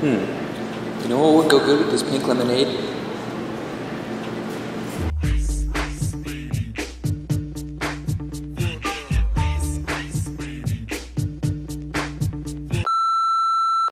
Hmm. You know what would go good with this pink lemonade?